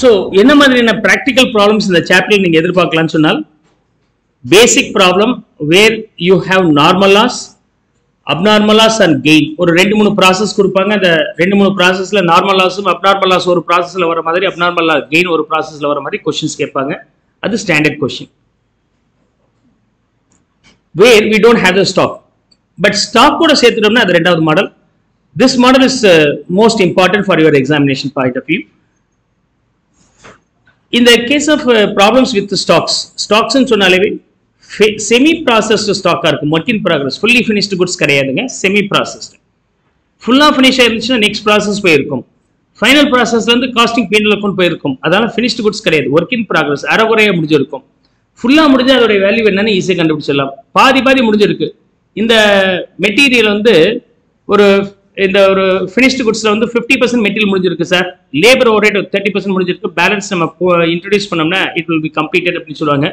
So என்ன மாதிரியான practical problems இந்த சாப்டரில் நீங்கள் எதிர்பார்க்கலாம்னு சொன்னால் basic problem where you have normal loss abnormal loss and gain ஒரு ரெண்டு மூணு ப்ராசஸ் கொடுப்பாங்க. அந்த ரெண்டு மூணு ப்ராசஸில் நார்மல் லாஸும் அப்நார்மல் லாஸ் ஒரு ப்ராசஸில் வர மாதிரி அப்நார்மல் லாஸ் கெயின் ஒரு ப்ராசஸில் வர மாதிரி கொஷின்ஸ் கேட்பாங்க. அது standard question where we don't have the stock but stock கூட சேர்த்துட்டோம்னா அது ரெண்டாவது model this model is most important for your examination point of view இந்த case of problems with stocks ஸ்டாக்ஸ்னு சொன்னாலே செமி ப்ராசஸ்டு ஸ்டாக்காக இருக்கும். Work in progress fully finished goods கிடையாதுங்க. Semi processed ஃபுல்லாக ஃபினிஷ் ஆயிருந்துச்சுன்னா நெக்ஸ்ட் ப்ராசஸ் போயிருக்கும். ஃபைனல் ப்ராசஸ்லேருந்து costing பீனில் அக்கௌண்ட் போயிருக்கும். அதனால ஃபினிஷ்டு குட்ஸ் கிடையாது. ஒர்க் இன் ப்ராக்ரஸ் அறகுறையாக முடிஞ்சிருக்கும். ஃபுல்லாக முடிஞ்சு அதோடைய வேல்யூ என்னன்னு ஈஸியாக கண்டுபிடிச்சிடலாம். பாதி பாதி முடிஞ்சிருக்கு. இந்த மெட்டீரியல் வந்து ஒரு இந்த ஒரு ஃபினிஷ்டு குட்ஸில் வந்து ஃபிஃப்டி பர்சன்ட் மெட்டீரியல் முடிஞ்சிருக்கு சார் லேபர் ஓரேட் தேர்ட்டி பர்சன்ட் முடிஞ்சிருக்கு. பேலன்ஸ் நம்ம இன்ட்ரடியூஸ் பண்ணோம்னா இட் வில் பி கம்ப்ளீட்டட் அப்படின்னு சொல்லுவாங்க.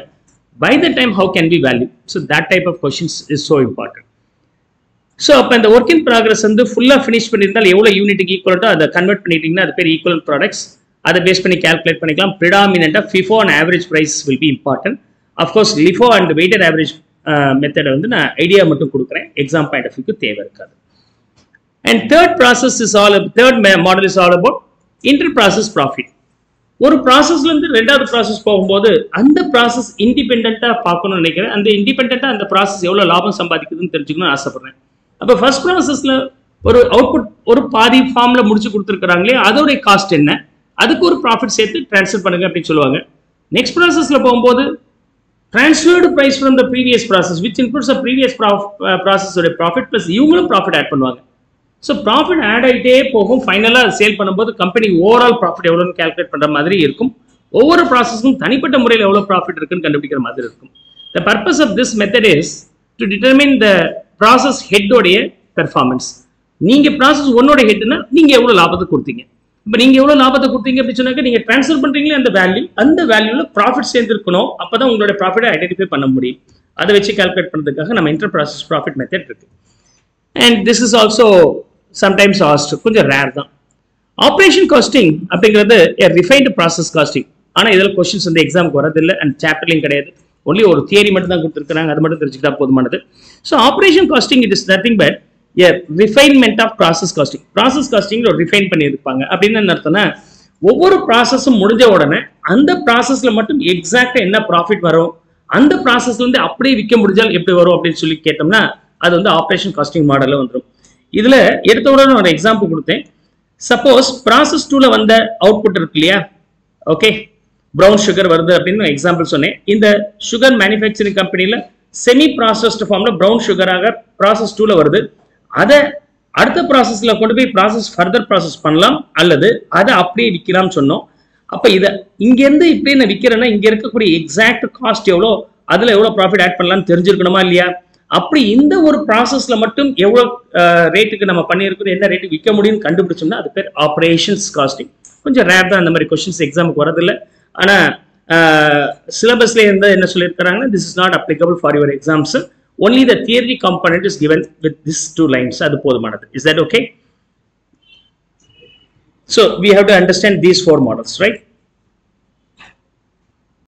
By the time how can be value so that type of questions is so important so அப்போ இந்த ஒர்க் இன் ப்ராக்ரஸ் வந்து ஃபுல்லாக ஃபினிஷ் பண்ணியிருந்தால் எவ்வளோ யூனிட்டுக்கு ஈக்குவலட்டோ அதை கன்வெர்ட் பண்ணிட்டீங்கன்னா அது பேர் ஈக்குவல் ப்ராடக்ட்ஸ் அதை பேஸ் பண்ணி கால்குலேட் பண்ணிக்கலாம். ப்ரிடாமினாக FIFO and average price will be important of course LIFO and weighted average மெத்தடை வந்து நான் ஐடியா மட்டும் கொடுக்குறேன். எக்ஸாம் பாயிண்ட் ஆஃப் வியூக்கு தேவை இருக்காது. And third process is all third model is all about inter process profit ஒரு ப்ராசஸ்ல இருந்து ரெண்டாவது ப்ராசஸ் போகும்போது அந்த ப்ராசஸ் இண்டிபெண்டா பார்க்கணும்னு நினைக்கிறேன். அந்த இண்டிபெண்ட்டாக அந்த ப்ராசஸ் எவ்வளவு லாபம் சம்பாதிக்குதுன்னு தெரிஞ்சுக்கணும்னு ஆசைப்படுறேன். அப்போ ஃபர்ஸ்ட் ப்ராசஸ்ல ஒரு அவுட்புட் ஒரு பாதி ஃபார்ம்ல முடிச்சு கொடுத்துருக்காங்களே அதோடைய காஸ்ட் என்ன? அதுக்கு ஒரு ப்ராஃபிட் சேர்த்து ட்ரான்ஸ்ஃபர் பண்ணுங்க அப்படின்னு சொல்லுவாங்க. நெக்ஸ்ட் ப்ராசஸ்ல போகும்போது transferred price from the previous process which includes previous ப்ராசஸோட profit uh, இவங்களும் ப்ராஃபிட் ஆட் பண்ணுவாங்க. ஸோ ப்ராஃபிட் ஆட் ஆகிட்டே போகும். ஃபைனலாக சேல் பண்ணும்போது கம்பெனி ஓவரால் ப்ராஃபிட் எவ்வளோன்னு கால்குலேட் பண்ணுற மாதிரி இருக்கும். ஒவ்வொரு ப்ராசஸ்க்கும் தனிப்பட்ட முறையில் எவ்வளோ ப்ராஃபிட் இருக்குன்னு கண்டுபிடிக்கிற மாதிரி இருக்கும். The purpose of this method is to determine the process ஹெட்டோடைய performance நீங்கள் ப்ராசஸ் ஒன்னோட ஹெட்னா நீங்கள் எவ்வளோ லாபத்தை கொடுத்தீங்க. இப்போ நீங்கள் எவ்வளோ லாபத்தை கொடுத்தீங்க அப்படின்னு சொன்னாக்க நீங்கள் ட்ரான்ஸ்ஃபர் பண்ணுறீங்களே அந்த வேல்யூ அந்த வேல்யூவில் ப்ராஃபிட் சேர்ந்துருக்கணும். அப்போ தான் உங்களோட ப்ராஃபிட்டை ஐடென்டிஃபை பண்ண முடியும். அதை வச்சு கால்குலேட் பண்ணுறதுக்காக நம்ம இன்டர் ப்ராசஸ் ப்ராஃபிட் மெத்தட் இருக்குது and this is also sometimes asked கொஞ்சம் ரேர் தான். ஆப்ரேஷன் காஸ்டிங் அப்படிங்கிறது ரிஃபைன்டு ப்ராசஸ் காஸ்டிங் ஆனால் இதில் கொஸ்டின்ஸ் வந்து எக்ஸாமுக்கு வரதில்லை அண்ட் சாப்டர்லையும் கிடையாது. ஒன்லி ஒரு தியரி மட்டும் தான் கொடுத்துருக்காங்க அது மட்டும் தெரிஞ்சுக்கிட்டா போதுமானது. So operation costing it is nothing but a refinement of process costing process costing ஒரு ரிஃபைன் பண்ணியிருப்பாங்க. அப்படின்னு என்ன அர்த்தம்னா ஒவ்வொரு ப்ராசஸும் முடிஞ்ச உடனே அந்த ப்ராசஸ்ல மட்டும் எக்ஸாக்டாக என்ன ப்ராஃபிட் வரும் அந்த ப்ராசஸ்ல இருந்து அப்படியே விற்க முடிஞ்சால் எப்படி வரும் அப்படின்னு சொல்லி கேட்டோம்னா அது வந்து ஆப்ரேஷன் காஸ்டிங் மாடலில் வந்துடும் இதுல எடுத்த உடனே ஒரு எக்ஸாம்பிள் கொடுத்தேன். சப்போஸ் ப்ராசஸ் டூல வந்த அவுட்புட் இருக்கு இல்லையா? ஓகே ப்ரௌன் சுகர் வருது அப்படின்னு எக்ஸாம்பிள் சொன்னேன். இந்த சுகர் மேனுஃபேக்சரிங் கம்பெனியில் செமி ப்ராசஸ்டு ஃபார்ம்ல ப்ரௌன் சுகராக ப்ராசஸ் டூல வருது. அதை அடுத்த ப்ராசஸ்ல கொண்டு போய் ப்ராசஸ் ஃபர்தர் ப்ராசஸ் பண்ணலாம் அல்லது அதை அப்படியே விற்கலாம்னு சொன்னோம். அப்ப இதை இங்கேருந்து இப்படி இப்படியே நான் விற்கிறேன்னா இங்க இருக்கக்கூடிய எக்ஸாக்ட் காஸ்ட் எவ்வளோ அதுல எவ்வளவு ப்ராஃபிட் ஆட் பண்ணலாம்னு தெரிஞ்சிருக்கணுமா இல்லையா? அப்படி இந்த ஒரு ப்ராசஸ்ல மட்டும் எவ்வளவு ரேட்டுக்கு நம்ம பண்ணியிருக்கிறோம் என்ன ரேட்டுக்கு விற்க முடியும்னு கண்டுபிடிச்சோம்னா அது பேர் ஆப்ரேஷன்ஸ் காஸ்டிங் கொஞ்சம் ரேர் தான் அந்த மாதிரி கொஸ்டின்ஸ் எக்ஸாமுக்கு வரதில்லை ஆனா சிலபஸ்ல இருந்து என்ன சொல்லியிருக்கிறாங்கன்னா this is not applicable for your exams only the theory component is given with this two lines அது போதுமானது. Is that okay so we have to understand these four models right